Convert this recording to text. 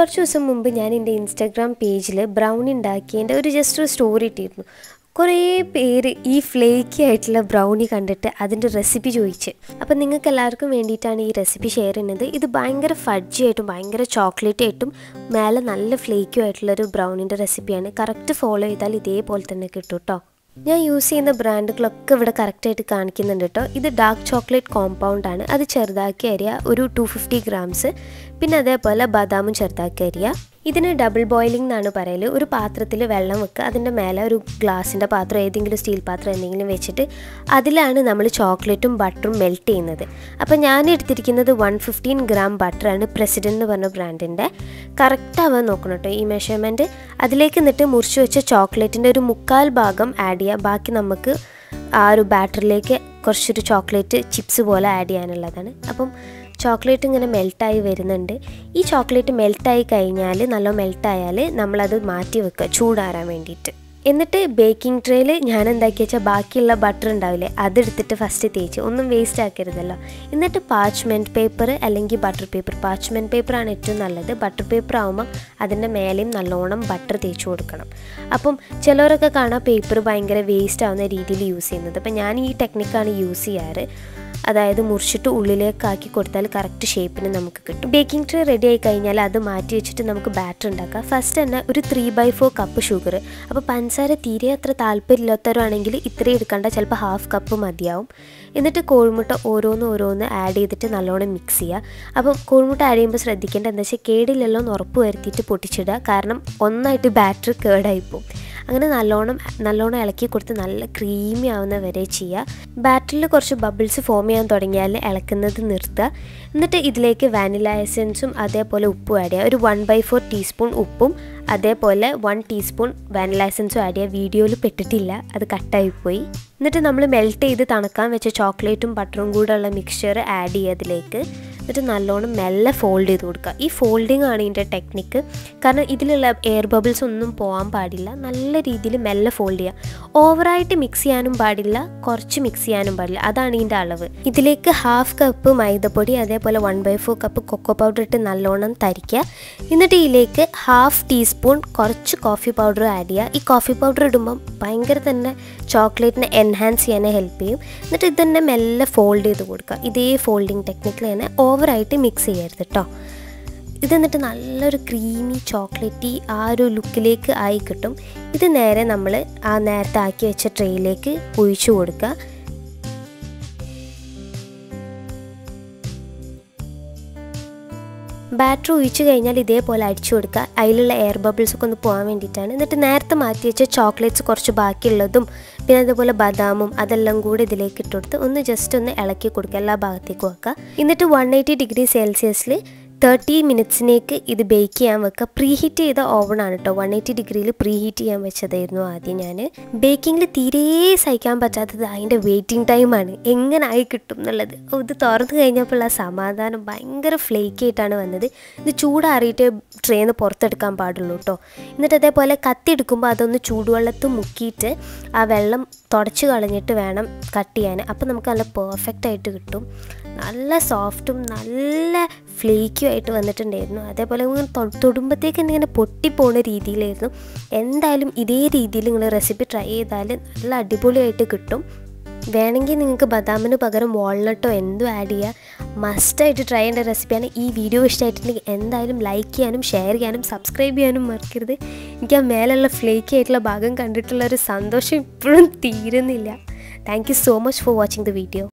കുറച്ച് ദിവസം മുമ്പ് ഞാൻ എന്റെ ഇൻസ്റ്റാഗ്രാം പേജിൽ ബ്രൗൺ ഉണ്ടാക്കിയതിന്റെ ഒരു ജസ്റ്റ് ഒരു സ്റ്റോറി ഇട്ടിരുന്നു. കുറേ പേര് ഈ ഫ്ലേക്കി ആയിട്ടുള്ള ബ്രൗണി കണ്ടിട്ട് അതിന്റെ റെസിപ്പി ചോദിച്ച്. അപ്പം നിങ്ങൾക്ക് എല്ലാവർക്കും വേണ്ടിയിട്ടാണ് ഈ റെസിപ്പി ഷെയർ ചെയ്യുന്നത്. ഇത് ഭയങ്കര ഫഡ്ജി ആയിട്ടും ഭയങ്കര ചോക്ലേറ്റ് ആയിട്ടും മേലെ നല്ല ഫ്ലേക്കും ആയിട്ടുള്ളൊരു ബ്രൗണിന്റെ റെസിപ്പിയാണ് കറക്റ്റ് ഫോളോ ചെയ്താൽ ഇതേപോലെ തന്നെ കിട്ടും കേട്ടോ ഞാൻ യൂസ് ചെയ്യുന്ന ബ്രാൻഡുകളൊക്കെ ഇവിടെ കറക്റ്റായിട്ട് കാണിക്കുന്നുണ്ട് കേട്ടോ ഇത് ഡാർക്ക് ചോക്ലേറ്റ് കോമ്പൗണ്ട് ആണ്. അത് ചെറുതാക്കി അരിയ ഒരു ടു ഫിഫ്റ്റി ഗ്രാംസ് പിന്നെ അതേപോലെ ബദാമും ചെറുതാക്കി അരിയ. ഇതിന് ഡബിൾ ബോയിലിംഗ് എന്നാണ് പറയൽ ഒരു പാത്രത്തിൽ വെള്ളം വെക്കുക. അതിന്റെ മേലെ ഒരു ഗ്ലാസിന്റെ പാത്രം ഏതെങ്കിലും സ്റ്റീൽ പാത്രം എന്തെങ്കിലും വെച്ചിട്ട് അതിലാണ് നമ്മൾ ചോക്ലേറ്റും ബട്ടറും മെൽറ്റ് ചെയ്യുന്നത്. അപ്പോൾ ഞാൻ എടുത്തിരിക്കുന്നത് വൺ ഫിഫ്റ്റീൻ ഗ്രാം ബട്ടറാണ് പ്രസിഡന്റ് എന്ന് പറഞ്ഞ ബ്രാൻഡിന്റെ കറക്റ്റ് ആവാൻ നോക്കണം കേട്ടോ ഈ മെഷർമെന്റ് അതിലേക്ക് എന്നിട്ട് മുറിച്ച് വെച്ച ചോക്ലേറ്റിന്റെ ഒരു മുക്കാൽ ഭാഗം ആഡ് ചെയ്യുക ബാക്കി നമുക്ക് ആ ഒരു ബാറ്ററിലേക്ക് കുറച്ചൊരു ചോക്ലേറ്റ് ചിപ്സ് പോലെ ആഡ് ചെയ്യാനുള്ളതാണ്. അപ്പം ചോക്ലേറ്റ് ഇങ്ങനെ മെൽട്ടായി വരുന്നുണ്ട്. ഈ ചോക്ലേറ്റ് മെൽട്ടായി കഴിഞ്ഞാൽ നല്ല മെൽട്ടായാൽ നമ്മളത് മാറ്റി വെക്കുക ചൂടാറാൻ വേണ്ടിയിട്ട്. എന്നിട്ട് ബേക്കിംഗ് ട്രേയിൽ ഞാൻ എന്താക്കി വെച്ചാൽ ബാക്കിയുള്ള ബട്ടർ ഉണ്ടാവില്ലേ അതെടുത്തിട്ട് ഫസ്റ്റ് തേച്ച് ഒന്നും വേസ്റ്റ് ആക്കരുതല്ലോ. എന്നിട്ട് പാച്ച്മെന്റ് പേപ്പർ അല്ലെങ്കിൽ ബട്ടർ പേപ്പർ പാച്ച്മെന്റ് പേപ്പറാണ് ഏറ്റവും നല്ലത്. ബട്ടർ പേപ്പർ ആകുമ്പോൾ അതിന്റെ മേലെയും നല്ലോണം ബട്ടർ തേച്ച് കൊടുക്കണം. അപ്പം ചിലവരൊക്കെ കാണാൻ പേപ്പർ ഭയങ്കര വേസ്റ്റ് ആവുന്ന രീതിയിൽ യൂസ് ചെയ്യുന്നത്. അപ്പം ഞാൻ ഈ ടെക്നിക്കാണ് യൂസ് ചെയ്യാറ്. അതായത് മുറിച്ചിട്ട് ഉള്ളിലേക്ക് ആക്കി കൊടുത്താൽ കറക്റ്റ് ഷേപ്പിന് നമുക്ക് കിട്ടും. ബേക്കിംഗ് ട്രേ റെഡി ആയി കഴിഞ്ഞാൽ അത് മാറ്റി വെച്ചിട്ട് നമുക്ക് ബാറ്റർ ഉണ്ടാക്കാം. ഫസ്റ്റ് തന്നെ ഒരു three by four cup sugar അപ്പോൾ പഞ്ചസാര തീരെ അത്ര താല്പര്യമില്ലാത്തവരാണെങ്കിൽ ഇത്രയും എടുക്കേണ്ട ചിലപ്പോൾ ഹാഫ് കപ്പ് മതിയാവും. എന്നിട്ട് കോഴിമുട്ട ഓരോന്ന് ഓരോന്ന് ആഡ് ചെയ്തിട്ട് നല്ലോണം മിക്സ് ചെയ്യുക. അപ്പോൾ കോഴിമുട്ട ആഡ് ചെയ്യുമ്പോൾ ശ്രദ്ധിക്കേണ്ട എന്താ വെച്ചാൽ കേടില്ലല്ലോ എന്ന് ഉറപ്പ് വരുത്തിയിട്ട് പൊട്ടിച്ചിടുക. കാരണം ഒന്നായിട്ട് ബാറ്ററി കേടായിപ്പോവും അങ്ങനെ നല്ലോണം നല്ലോണം ഇളക്കി കൊടുത്ത് നല്ല ക്രീമി ആവുന്ന വരെ ചെയ്യുക. ബാറ്ററിൽ കുറച്ച് ബബിൾസ് ഫോം ചെയ്യാൻ തുടങ്ങിയാൽ ഇളക്കുന്നത് നിർത്തുക. എന്നിട്ട് ഇതിലേക്ക് വാനില എസൻസും അതേപോലെ ഉപ്പും ആഡ് ചെയ്യുക. ഒരു വൺ ബൈ ഫോർ ടീസ്പൂൺ ഉപ്പും അതേപോലെ വൺ ടീസ്പൂൺ വാനില എസൻസും ആഡ് ചെയ്യുക. വീഡിയോയിൽ പെട്ടിട്ടില്ല അത് കട്ടായിപ്പോയി എന്നിട്ട് നമ്മൾ മെൽറ്റ് ചെയ്ത് തണുക്കാൻ വെച്ച ചോക്ലേറ്റും ബട്ടറും കൂടെ ഉള്ള മിക്സ്ചർ ആഡ് ചെയ്യുക അതിലേക്ക്. എന്നിട്ട് നല്ലോണം മെല്ലെ ഫോൾഡ് ചെയ്ത് കൊടുക്കുക. ഈ ഫോൾഡിങ് ആണ് ഇതിന്റെ ടെക്നിക്ക് കാരണം ഇതിലുള്ള എയർ ബബിൾസ് ഒന്നും പോകാൻ പാടില്ല. നല്ല രീതിയിൽ മെല്ലെ ഫോൾഡ് ചെയ്യുക. ഓവറായിട്ട് മിക്സ് ചെയ്യാനും പാടില്ല. കുറച്ച് മിക്സ് ചെയ്യാനും പാടില്ല. അതാണ് ഇതിന്റെ അളവ്. ഇതിലേക്ക് ഹാഫ് കപ്പ് മൈദപ്പൊടി അതേപോലെ one by four cup cocoa powder ഇട്ട് നല്ലോണം തരിക്കുക. എന്നിട്ട് ഇതിലേക്ക് ഹാഫ് ടീസ്പൂൺ കുറച്ച് കോഫി പൗഡർ ആഡ് ചെയ്യുക. ഈ കോഫി പൗഡർ ഇടുമ്പം ഭയങ്കര തന്നെ ചോക്ലേറ്റിനെ എൻഹാൻസ് ചെയ്യാനെ ഹെൽപ്പ് ചെയ്യും. എന്നിട്ട് ഇത് തന്നെ മെല്ലെ ഫോൾഡ് ചെയ്ത് കൊടുക്കുക. ഇതേ ഫോൾഡിങ് ടെക്നിക്കിൽ തന്നെ. ഓവറായിട്ട് മിക്സ് ചെയ്യരുത് കേട്ടോ ഇത് എന്നിട്ട് നല്ലൊരു ക്രീമി ചോക്ലേറ്റി ആ ഒരു ലുക്കിലേക്ക് ആയി കിട്ടും. ഇത് നേരെ നമ്മൾ ആ നേരത്തെ ആക്കി വെച്ച ട്രേയിലേക്ക് ഒഴിച്ചു കൊടുക്കുക. ബാറ്ററി ഒഴിച്ചു കഴിഞ്ഞാൽ ഇതേപോലെ അടിച്ചു കൊടുക്കുക. അതിലുള്ള എയർ ബബിൾസ് ഒക്കെ ഒന്ന് പോകാൻ വേണ്ടിയിട്ടാണ്. എന്നിട്ട് നേരത്തെ മാറ്റി വെച്ച ചോക്ലേറ്റ്സ് കുറച്ച് ബാക്കിയുള്ളതും പിന്നെ അതുപോലെ ബദാമും അതെല്ലാം കൂടി ഇതിലേക്ക് ഇട്ടുകൊടുത്ത് ഒന്ന് ജസ്റ്റ് ഒന്ന് ഇളക്കി കൊടുക്കുക. എല്ലാ ഭാഗത്തേക്കും വെക്കുക എന്നിട്ട് വൺ എയ്റ്റി ഡിഗ്രി സെൽഷ്യസിൽ തേർട്ടി മിനിറ്റ്സിനേക്ക് ഇത് ബേക്ക് ചെയ്യാൻ വെക്കുക. പ്രീ ഹീറ്റ് ചെയ്ത ഓവണാണ് കേട്ടോ വൺ എയ്റ്റി ഡിഗ്രിയിൽ പ്രീ ഹീറ്റ് ചെയ്യാൻ വെച്ചതായിരുന്നു ആദ്യം ഞാൻ ബേക്കിങ്ങിൽ തീരെ സഹിക്കാൻ പറ്റാത്തത് അതിന്റെ വെയിറ്റിംഗ് ടൈമാണ് എങ്ങനെ ആയി കിട്ടും എന്നുള്ളത്. ഇത് തുറന്നു കഴിഞ്ഞപ്പോൾ ആ സമാധാനം ഭയങ്കര ഫ്ലേക്ക് ആയിട്ടാണ് വന്നത്. ഇത് ചൂടാറിയിട്ട് ട്രെയിന്ന് പുറത്തെടുക്കാൻ പാടുള്ളൂ കേട്ടോ എന്നിട്ട് അതേപോലെ കത്തിയെടുക്കുമ്പോൾ അതൊന്ന് ചൂടുവെള്ളത്ത് മുക്കിയിട്ട് ആ വെള്ളം തുടച്ചു കളഞ്ഞിട്ട് വേണം കട്ട് ചെയ്യാൻ. അപ്പോൾ നമുക്ക് നല്ല പെർഫെക്റ്റ് ആയിട്ട് കിട്ടും. നല്ല സോഫ്റ്റും നല്ല ഫ്ലേക്കും ആയിട്ട് വന്നിട്ടുണ്ടായിരുന്നു. അതേപോലെ ഇങ്ങനെ തൊടുമ്പോഴത്തേക്ക് ഇങ്ങനെ പൊട്ടിപ്പോണ രീതിയിലായിരുന്നു. എന്തായാലും ഇതേ രീതിയിൽ നിങ്ങൾ റെസിപ്പി ട്രൈ ചെയ്താൽ നല്ല അടിപൊളിയായിട്ട് കിട്ടും. വേണമെങ്കിൽ നിങ്ങൾക്ക് ബദാമിന് പകരം വാൾനട്ടോ എന്തും ആഡ് ചെയ്യുക മസ്റ്റായിട്ട് ട്രൈ ചെയ്യേണ്ട റെസിപ്പിയാണ് ഈ വീഡിയോ ഇഷ്ടമായിട്ടുണ്ടെങ്കിൽ എന്തായാലും ലൈക്ക് ചെയ്യാനും ഷെയർ ചെയ്യാനും സബ്സ്ക്രൈബ് ചെയ്യാനും മറക്കരുത്. എനിക്ക് ആ മേലുള്ള ഫ്ലേക്കി ആയിട്ടുള്ള ഭാഗം കണ്ടിട്ടുള്ള ഒരു സന്തോഷം ഇപ്പോഴും തീരുന്നില്ല. Thank you so much for watching the video